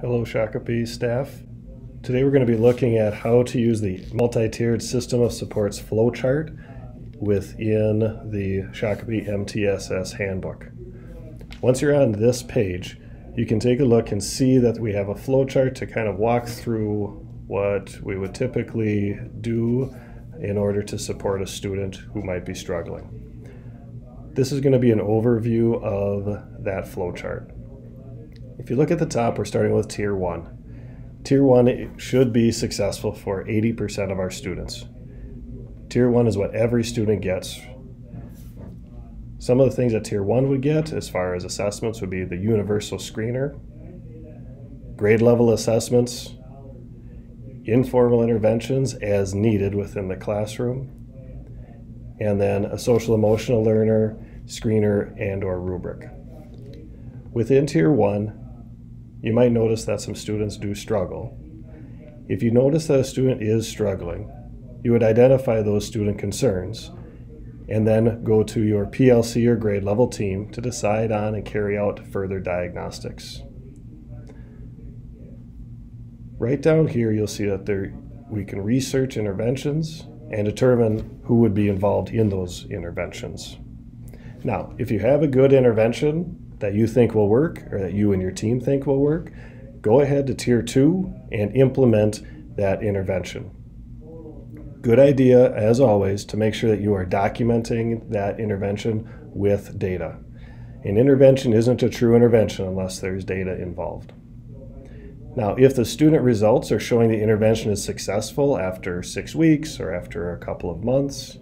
Hello Shakopee staff. Today we're going to be looking at how to use the multi-tiered system of supports flowchart within the Shakopee MTSS handbook. Once you're on this page, you can take a look and see that we have a flowchart to kind of walk through what we would typically do in order to support a student who might be struggling. This is going to be an overview of that flowchart. If you look at the top, we're starting with Tier 1. Tier 1 should be successful for 80% of our students. Tier 1 is what every student gets. Some of the things that Tier 1 would get as far as assessments would be the universal screener, grade level assessments, informal interventions as needed within the classroom, and then a social emotional learner, screener, and or rubric. Within Tier 1, you might notice that some students do struggle. If you notice that a student is struggling, you would identify those student concerns and then go to your PLC or grade level team to decide on and carry out further diagnostics. Right down here, you'll see that there, we can research interventions and determine who would be involved in those interventions. Now, if you have a good intervention that you think will work or that you and your team think will work, go ahead to tier two and implement that intervention. Good idea, as always, to make sure that you are documenting that intervention with data. An intervention isn't a true intervention unless there's data involved. Now, if the student results are showing the intervention is successful after six weeks or after a couple of months,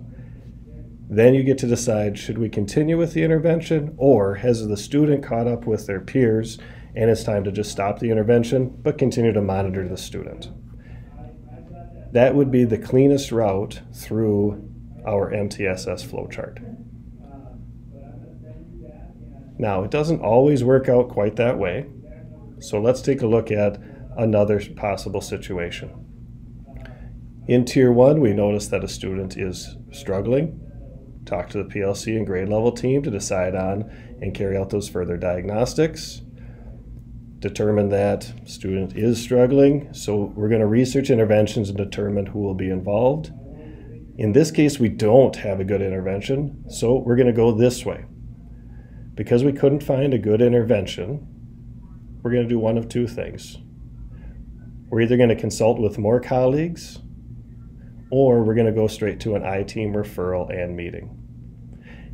then you get to decide should we continue with the intervention or has the student caught up with their peers and it's time to just stop the intervention but continue to monitor the student. That would be the cleanest route through our MTSS flowchart. Now, it doesn't always work out quite that way, so let's take a look at another possible situation. In Tier 1, we notice that a student is struggling talk to the PLC and grade level team to decide on and carry out those further diagnostics. Determine that student is struggling, so we're going to research interventions and determine who will be involved. In this case, we don't have a good intervention, so we're going to go this way. Because we couldn't find a good intervention, we're going to do one of two things. We're either going to consult with more colleagues or we're going to go straight to an I-team referral and meeting.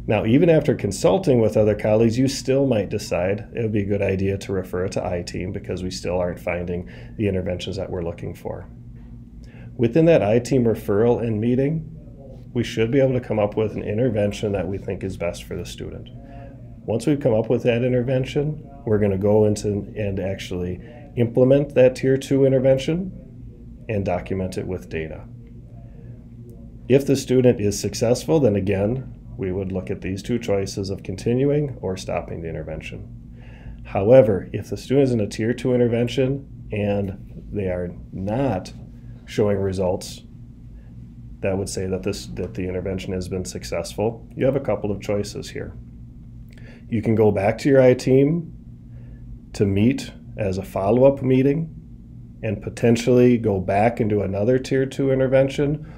Now, even after consulting with other colleagues, you still might decide it would be a good idea to refer it to I-team because we still aren't finding the interventions that we're looking for. Within that I-team referral and meeting, we should be able to come up with an intervention that we think is best for the student. Once we've come up with that intervention, we're going to go into and actually implement that tier two intervention and document it with data. If the student is successful, then again, we would look at these two choices of continuing or stopping the intervention. However, if the student is in a tier two intervention and they are not showing results, that would say that this that the intervention has been successful. You have a couple of choices here. You can go back to your I team to meet as a follow-up meeting and potentially go back and do another tier two intervention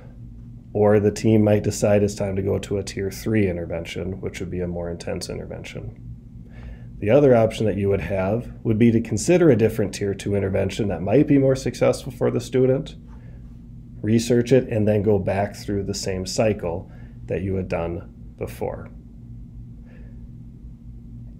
or the team might decide it's time to go to a tier three intervention, which would be a more intense intervention. The other option that you would have would be to consider a different tier two intervention that might be more successful for the student, research it, and then go back through the same cycle that you had done before.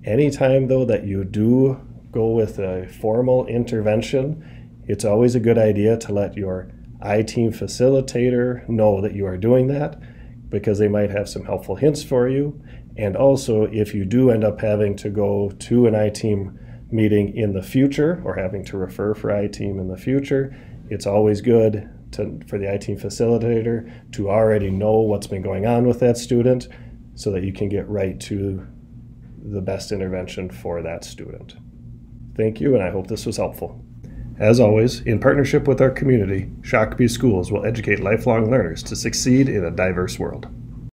Anytime, though, that you do go with a formal intervention, it's always a good idea to let your I-team facilitator know that you are doing that because they might have some helpful hints for you. And also, if you do end up having to go to an I-team meeting in the future or having to refer for I-team in the future, it's always good to, for the I-team facilitator to already know what's been going on with that student so that you can get right to the best intervention for that student. Thank you, and I hope this was helpful. As always, in partnership with our community, Shakopee Schools will educate lifelong learners to succeed in a diverse world.